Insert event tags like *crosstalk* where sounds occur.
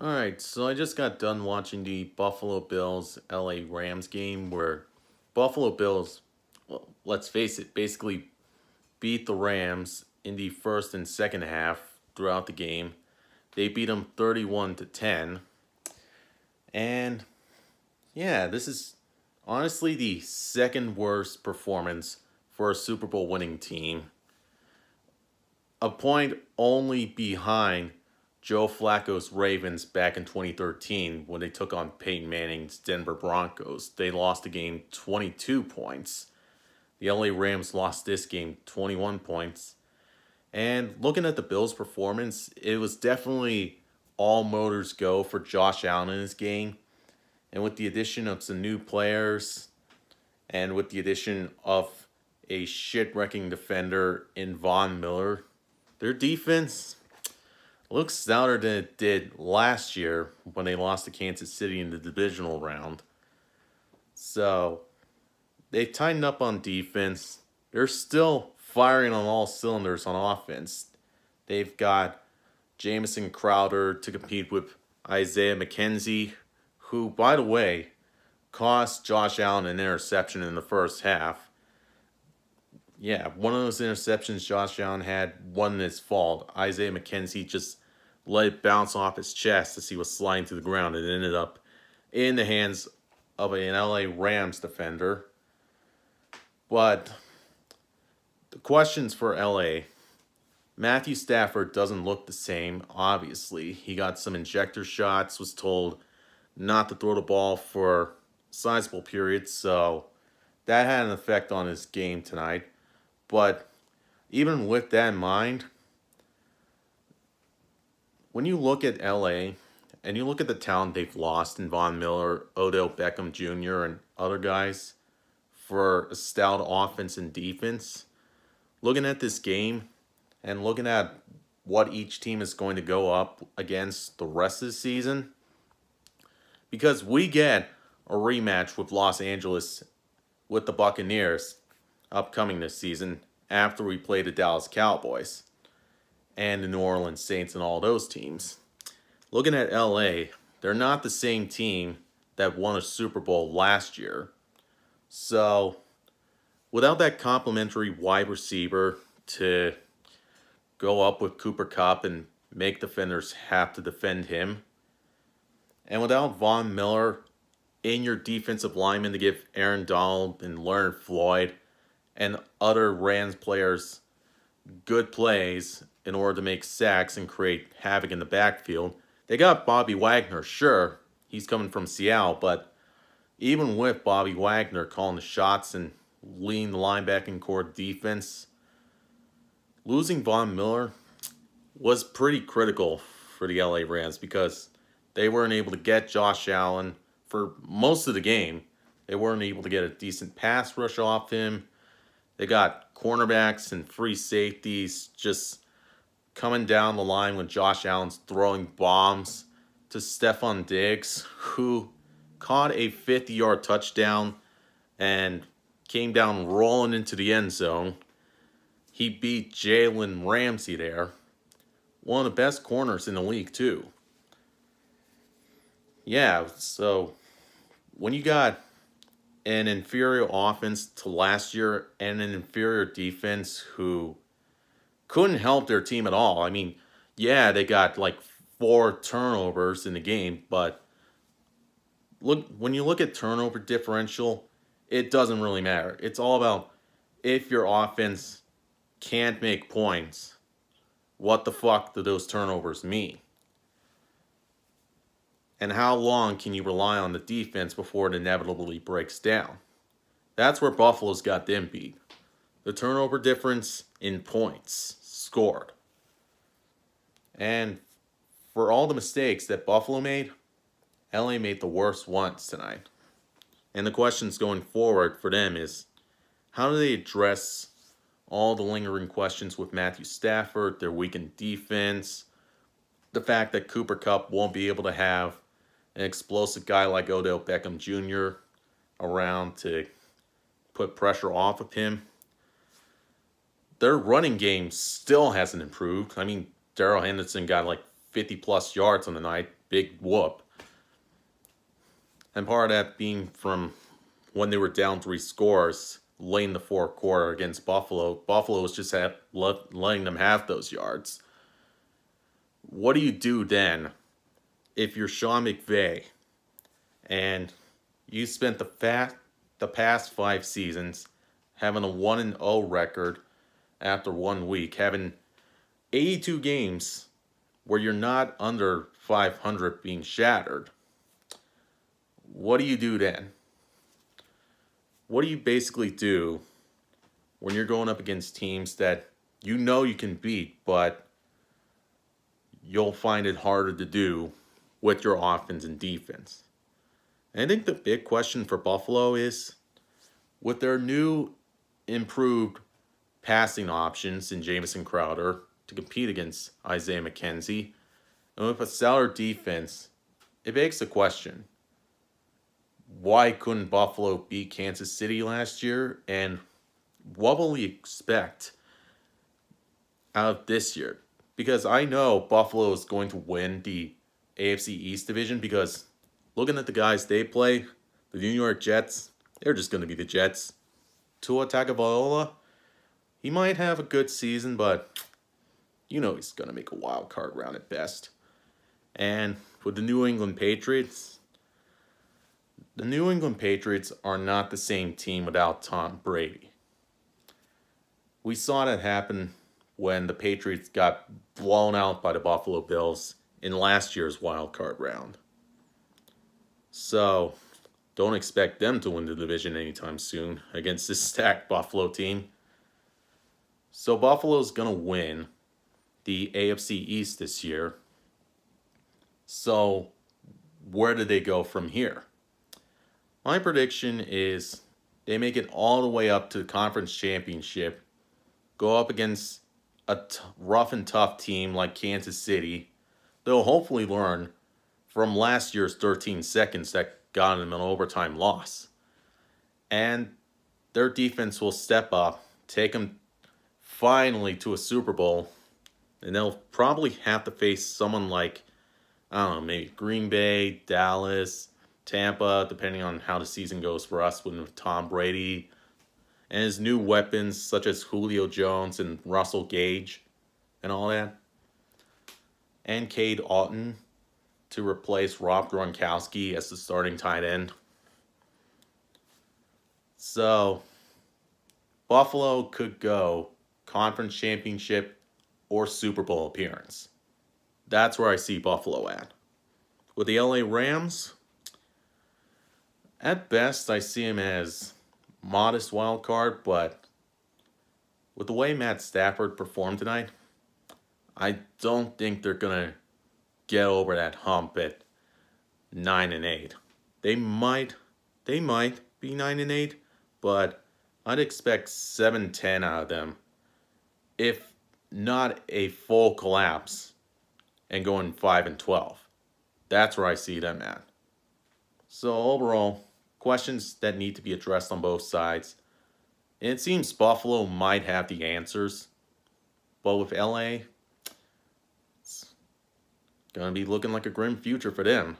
Alright, so I just got done watching the Buffalo Bills LA Rams game where Buffalo Bills, well, let's face it, basically beat the Rams in the first and second half throughout the game. They beat them 31 to 10. And yeah, this is honestly the second worst performance for a Super Bowl winning team. A point only behind Joe Flacco's Ravens back in 2013 when they took on Peyton Manning's Denver Broncos. They lost the game 22 points. The LA Rams lost this game 21 points. And looking at the Bills' performance, it was definitely all motors go for Josh Allen in this game. And with the addition of some new players and with the addition of a shit-wrecking defender in Von Miller, their defense looks stouter than it did last year when they lost to Kansas City in the divisional round. So they tightened up on defense. They're still firing on all cylinders on offense. They've got Jamison Crowder to compete with Isaiah McKenzie, who, by the way, cost Josh Allen an interception in the first half. Yeah, one of those interceptions Josh Allen had wasn't his fault. Isaiah McKenzie just let it bounce off his chest as he was sliding to the ground. It ended up in the hands of an LA Rams defender. But the questions for LA Matthew Stafford doesn't look the same, obviously. He got some injector shots, was told not to throw the ball for sizable periods, so that had an effect on his game tonight. But even with that in mind, when you look at LA and you look at the talent they've lost in Von Miller, Odell Beckham Jr., and other guys for a stout offense and defense, looking at this game and looking at what each team is going to go up against the rest of the season, because we get a rematch with Los Angeles with the Buccaneers upcoming this season after we play the Dallas Cowboys and the New Orleans Saints and all those teams. Looking at LA, they're not the same team that won a Super Bowl last year. So, without that complimentary wide receiver to go up with Cooper Kupp and make defenders have to defend him, and without Von Miller in your defensive lineman to give Aaron Donald and Leonard Floyd and other Rams players good plays in order to make sacks and create havoc in the backfield. They got Bobby Wagner, sure, he's coming from Seattle, but even with Bobby Wagner calling the shots and leading the linebacking corps defense, losing Von Miller was pretty critical for the LA Rams because they weren't able to get Josh Allen for most of the game. They weren't able to get a decent pass rush off him. They got cornerbacks and free safeties just coming down the line when Josh Allen's throwing bombs to Stefon Diggs, who caught a 50-yard touchdown and came down rolling into the end zone. He beat Jalen Ramsey there. One of the best corners in the league, too. Yeah, so when you got an inferior offense to last year and an inferior defense who couldn't help their team at all. I mean, yeah, they got like four turnovers in the game, but look when you look at turnover differential, it doesn't really matter. It's all about if your offense can't make points, what the fuck do those turnovers mean? And how long can you rely on the defense before it inevitably breaks down? That's where Buffalo's got them beat. The turnover difference in points scored. And for all the mistakes that Buffalo made, LA made the worst ones tonight. And the questions going forward for them is, how do they address all the lingering questions with Matthew Stafford, their weakened defense, the fact that Cooper Kupp won't be able to have an explosive guy like Odell Beckham Jr. around to put pressure off of him. Their running game still hasn't improved. I mean, Darrell Henderson got like 50 plus yards on the night, big whoop. And part of that being from when they were down three scores late in the fourth quarter against Buffalo. Buffalo was just at, letting them have those yards. What do you do then if you're Sean McVay and you spent the fat the past five seasons having a 1 and 0 record after one week, having 82 games where you're not under 500 being shattered. What do you do then? What do you basically do when you're going up against teams that you know you can beat, but you'll find it harder to do with your offense and defense? And I think the big question for Buffalo is with their new improved passing options in Jamison Crowder to compete against Isaiah McKenzie, and with a stellar defense, it begs the question why couldn't Buffalo beat Kansas City last year? And what will we expect out of this year? Because I know Buffalo is going to win the AFC East division because looking at the guys they play, the New York Jets, they're just going to be the Jets. Tua Tagovailoa, he might have a good season, but you know he's going to make a wild card round at best. And with the New England Patriots, the New England Patriots are not the same team without Tom Brady. We saw that happen when the Patriots got blown out by the Buffalo Bills in last year's wild card round. So, don't expect them to win the division anytime soon against this *laughs* stacked Buffalo team. So Buffalo's going to win the AFC East this year. So where do they go from here? My prediction is they make it all the way up to the conference championship, go up against a rough and tough team like Kansas City. They'll hopefully learn from last year's 13 seconds that got them an overtime loss. And their defense will step up, take them finally to a Super Bowl, and they'll probably have to face someone like, I don't know, maybe Green Bay, Dallas, Tampa, depending on how the season goes for us with Tom Brady and his new weapons such as Julio Jones and Russell Gage and all that. And Cade Otton to replace Rob Gronkowski as the starting tight end. So, Buffalo could go conference championship or Super Bowl appearance. That's where I see Buffalo at. With the LA Rams, at best, I see him as modest wild card, but with the way Matt Stafford performed tonight, I don't think they're going to get over that hump at nine and eight. They might, they might be nine and eight, but I'd expect seven ten out of them, if not a full collapse, and going five and twelve. That's where I see them at. So overall, questions that need to be addressed on both sides. It seems Buffalo might have the answers, but with LA, Gonna be looking like a grim future for them.